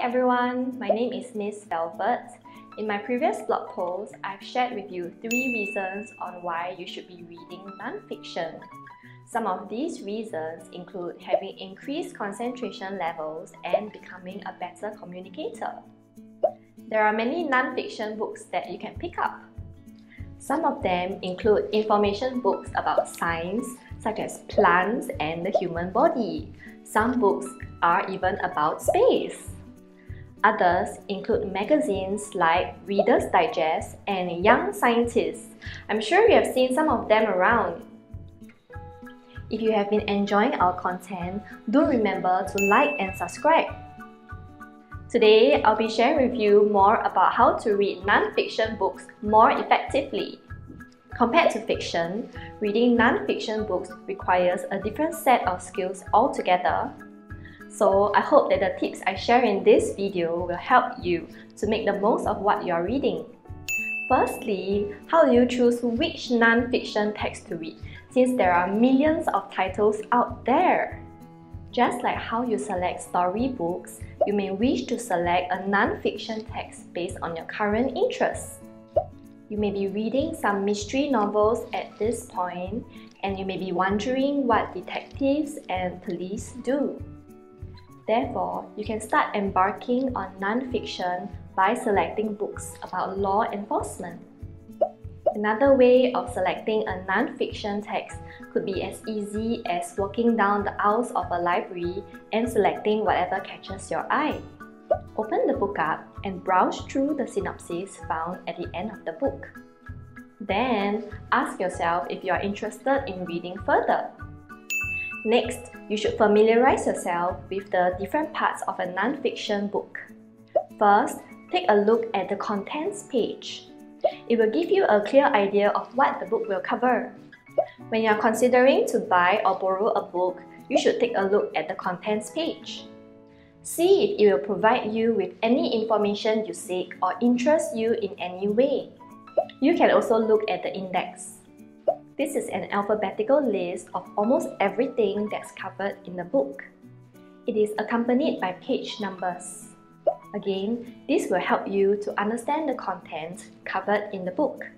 everyone, my name is Miss Velvet. In my previous blog post, I've shared with you three reasons on why you should be reading nonfiction. Some of these reasons include having increased concentration levels and becoming a better communicator. There are many nonfiction books that you can pick up. Some of them include information books about science, such as plants and the human body. Some books are even about space. Others include magazines like Reader's Digest and Young Scientist. I'm sure you have seen some of them around. If you have been enjoying our content, do remember to like and subscribe. Today, I'll be sharing with you more about how to read non-fiction books more effectively. Compared to fiction, reading non-fiction books requires a different set of skills altogether so I hope that the tips I share in this video will help you to make the most of what you are reading. Firstly, how do you choose which non-fiction text to read since there are millions of titles out there? Just like how you select storybooks, you may wish to select a non-fiction text based on your current interests. You may be reading some mystery novels at this point and you may be wondering what detectives and police do. Therefore, you can start embarking on non-fiction by selecting books about law enforcement. Another way of selecting a non-fiction text could be as easy as walking down the aisles of a library and selecting whatever catches your eye. Open the book up and browse through the synopsis found at the end of the book. Then, ask yourself if you are interested in reading further. Next, you should familiarize yourself with the different parts of a non-fiction book. First, take a look at the contents page. It will give you a clear idea of what the book will cover. When you are considering to buy or borrow a book, you should take a look at the contents page. See if it will provide you with any information you seek or interest you in any way. You can also look at the index. This is an alphabetical list of almost everything that's covered in the book. It is accompanied by page numbers. Again, this will help you to understand the content covered in the book.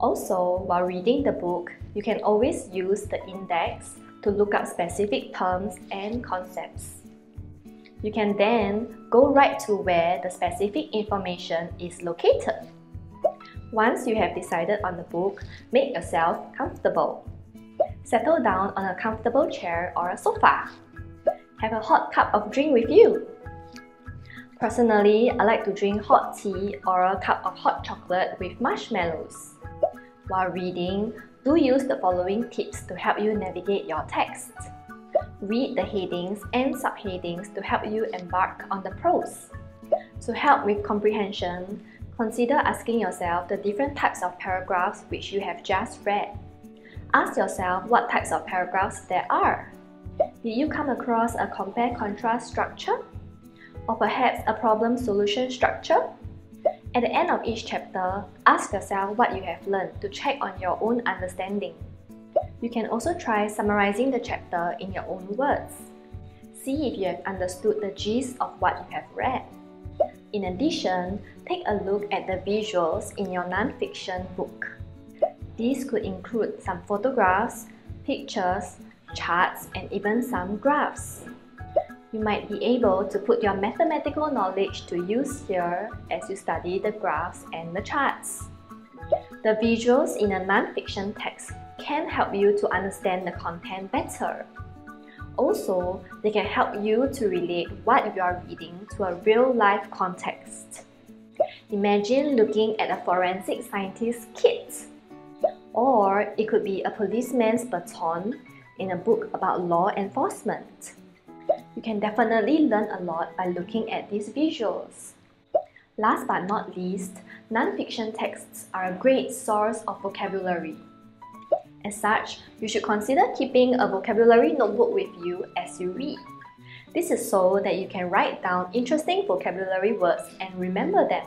Also, while reading the book, you can always use the index to look up specific terms and concepts. You can then go right to where the specific information is located. Once you have decided on the book, make yourself comfortable. Settle down on a comfortable chair or a sofa. Have a hot cup of drink with you. Personally, I like to drink hot tea or a cup of hot chocolate with marshmallows. While reading, do use the following tips to help you navigate your text. Read the headings and subheadings to help you embark on the prose. To help with comprehension, Consider asking yourself the different types of paragraphs which you have just read. Ask yourself what types of paragraphs there are. Did you come across a compare-contrast structure? Or perhaps a problem-solution structure? At the end of each chapter, ask yourself what you have learned to check on your own understanding. You can also try summarizing the chapter in your own words. See if you have understood the gist of what you have read. In addition, take a look at the visuals in your nonfiction book. These could include some photographs, pictures, charts, and even some graphs. You might be able to put your mathematical knowledge to use here as you study the graphs and the charts. The visuals in a nonfiction text can help you to understand the content better. Also, they can help you to relate what you are reading to a real-life context. Imagine looking at a forensic scientist's kit. Or it could be a policeman's baton in a book about law enforcement. You can definitely learn a lot by looking at these visuals. Last but not least, non-fiction texts are a great source of vocabulary. As such, you should consider keeping a vocabulary notebook with you as you read. This is so that you can write down interesting vocabulary words and remember them.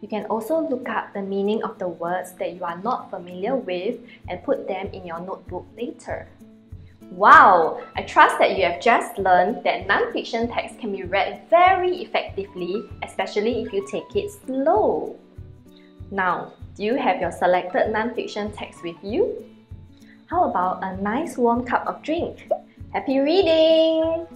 You can also look up the meaning of the words that you are not familiar with and put them in your notebook later. Wow! I trust that you have just learned that non-fiction text can be read very effectively, especially if you take it slow. Now, do you have your selected non-fiction text with you? How about a nice warm cup of drink? Happy reading!